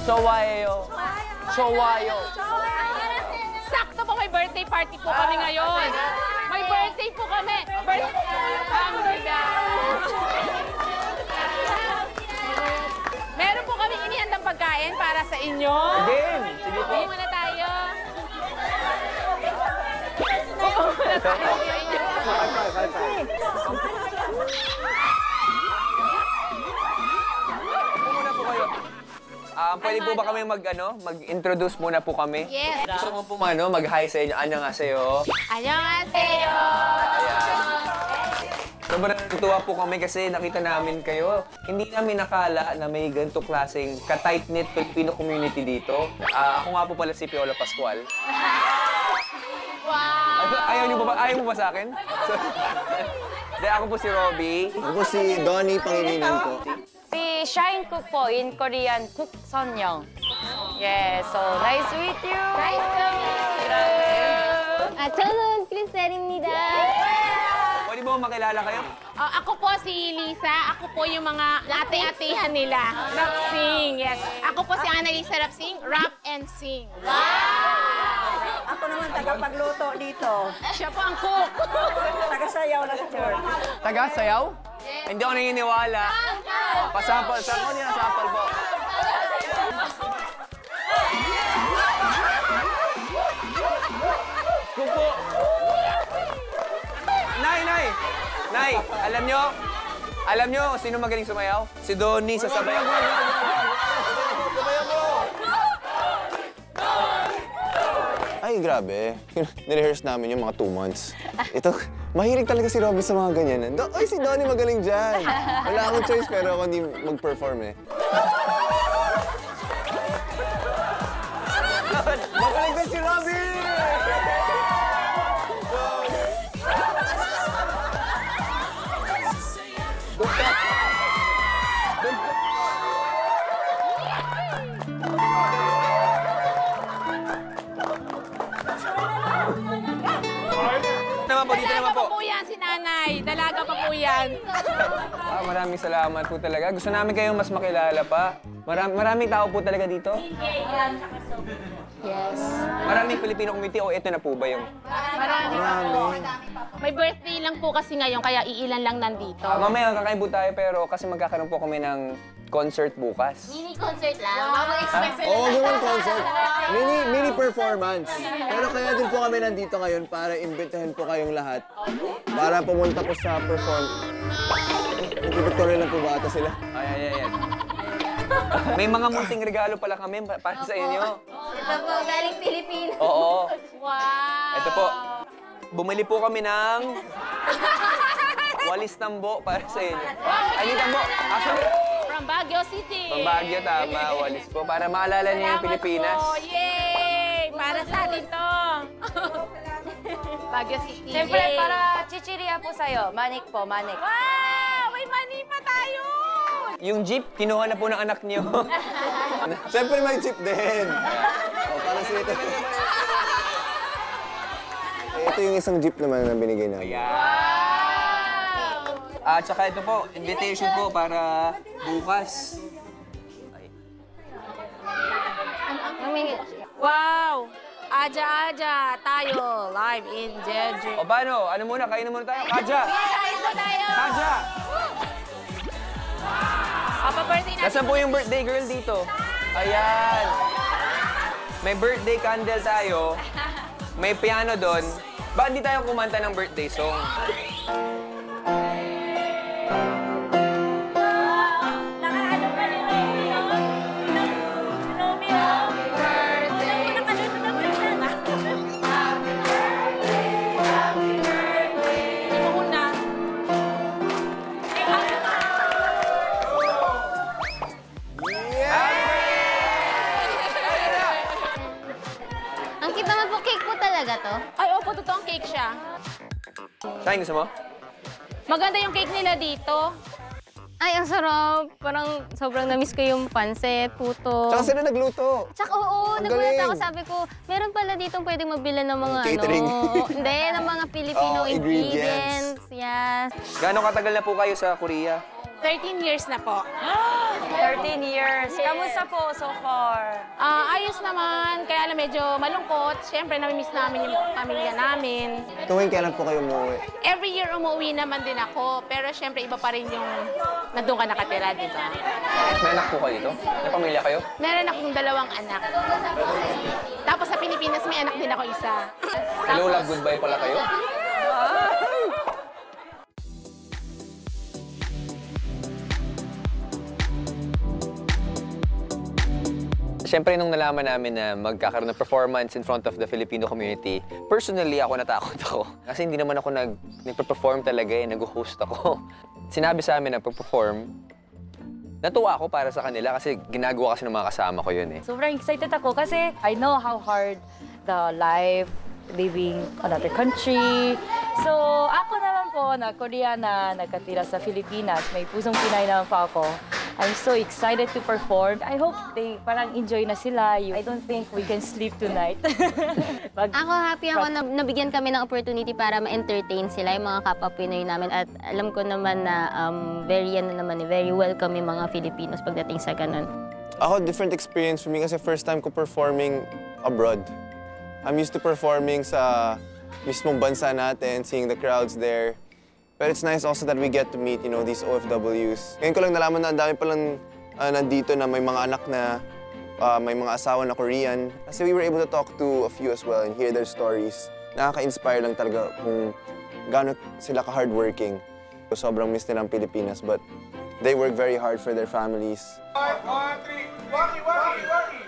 Sowayo. Sowayo. Sakto po, may birthday party po kami ngayon. May birthday po kami. Birthday. Meron po kami inihandang pagkain para sa inyo. Game. Sige po. Muna tayo. Uwi muna tayo. Muna Ah, pwede po ba kami mag ano, mag-introduce muna po kami? Yes. Gusto mo po ano, mag-hi sa inyo. Ano nga sa'yo? Annyeonghaseyo. Sobrang natutuwa po kami kasi nakita namin kayo. Hindi namin nakala na may ganito klaseng ka-tight-knit Filipino community dito. Ah, ako nga po pala si Piolo Pascual. Wow. Ay- Ayaw niyo ba, ba- ayaw mo ba sa akin? So, Hindi, ako po si Robby. Ako si Donnie Pangilinan ko Si Shine Cook po in Korean, Cook Son Young. Yeah, so nice to meet you. Nice to meet you. 아, 저는 필리셀입니다. Pwede ba makilala kayo? Oh, ako po si Lisa. Ako po yung mga ate-atehan nila. Rap sing, yes. Ako po si Annalisa Rap sing, rap and sing. Ako naman tagapagluto dito. Siya po ang cook. Tagasayaw na sa church. Taga, sayaw? Hindi ako naniniwala. Pasapal. Saan ko nila sapal po? Kupo. Nay, nay. Nay, alam nyo? Alam nyo sino magaling sumayaw? Si Donnie sa sabayan. Ay, grabe. Nirehearse namin yung mga two months. Ito, mahilig talaga si Robby sa mga ganyan. Do Ay, si Donnie magaling dyan. Wala akong choice pero ako hindi mag-perform eh. Naman po, dito Dalaga naman pa po. po yan si nanay. Dalaga pa po yan. Ah, maraming salamat po talaga. Gusto namin kayong mas makilala pa. Maram, maraming tao po talaga dito. Yes. Maraming Filipino community o ito na po ba yung... Marami pa po. May birthday lang po kasi ngayon, kaya iilan lang nandito. Ah, mamaya kakain po tayo pero kasi magkakaroon po kami ng concert bukas. Mini concert lang. Wow. express sila. Ah, oo, huwag concert. Mini, mini performance. Pero kaya din po kami nandito ngayon para imbitahin po kayong lahat. Para pumunta po sa perform. Nagpipictory lang po ba ata sila? Ay, ay, ay. ay. May mga munting regalo pala kami para sa inyo. Ito po, galing Pilipinas. Oo. Wow. Ito po. Bumili po kami ng walis tambo para sa inyo. Ay, hindi tambo. Actually, From Baguio City. Baguio, tama. Walis po. Para maalala niyo yung Salamat Pilipinas. Po. Yay! Para sa atin to. Baguio City. Siyempre, Yay! para chichiria po sa'yo. Manik po, manik. Wow! May mani pa tayo! Yung jeep, kinuha na po ng anak niyo. Siyempre may chip din. O, para sa ito. Eh, ito yung isang jeep naman na binigay namin. At saka ito po, invitation po para bukas. Wow! Aja-aja tayo live in Jeju. O paano? Ano muna? Kain muna tayo. Kaja! Kain po tayo! Kaja! Papa birthday natin. Nasaan po yung birthday girl dito? Ayan. May birthday candle tayo. May piano doon. Bakit hindi tayo kumanta ng birthday song? Saan gusto mo? Maganda yung cake nila dito. Ay, ang sarap. Parang sobrang na-miss ko yung pansit, puto. Tsaka sila nagluto. Tsaka oo, Ang nagulat ako. Sabi ko, meron pala dito pwedeng mabila ng mga Catering. ano. Hindi, ng mga Filipino Oh, ingredients. ingredients. Yes. Gano'ng katagal na po kayo sa Korea? 13 years na po. 13 years. Kamusta po so far? Ah, ayos naman, kaya lang medyo malungkot. Siyempre, namimiss namin yung pamilya namin. Tuwing kailan po kayo umuwi? Every year umuwi naman din ako, pero siyempre iba pa rin yung nandun ka nakatira, di ba? May anak po kayo dito? May pamilya kayo? Meron akong dalawang anak. Tapos sa Pilipinas, may anak din ako isa. Hello, love, goodbye pala kayo? Siyempre, nung nalaman namin na magkakaroon ng performance in front of the Filipino community, personally, ako natakot ako. Kasi hindi naman ako nag, nagpe-perform talaga eh, nag-host ako. Sinabi sa amin na perform natuwa ako para sa kanila kasi ginagawa kasi ng mga kasama ko yun eh. Sobrang excited ako kasi I know how hard the life living another country. So, ako naman po na Koreana, nagkatira sa Pilipinas, may pusong Pinay naman po ako. I'm so excited to perform. I hope they parang enjoy na sila. I don't think we can sleep tonight. Mag- Ako happy ako na nabigyan kami ng opportunity para ma-entertain sila, yung mga kapwa Pinoy namin. At alam ko naman na um, very, ano naman, eh, very welcome yung mga Filipinos pagdating sa ganun. Ako, different experience for me kasi first time ko performing abroad. I'm used to performing sa mismong bansa natin, seeing the crowds there. But it's nice also that we get to meet, you know, these OFWs. Ngayon ko lang nalaman na ang dami palang ah, nandito na may mga anak na ah, may mga asawa na Korean. Kasi we were able to talk to a few as well and hear their stories. Nakaka-inspire lang talaga kung gaano sila ka-hardworking. Sobrang miss nila ang Pilipinas, but they work very hard for their families. Five, four, three, walkie, walkie, walkie.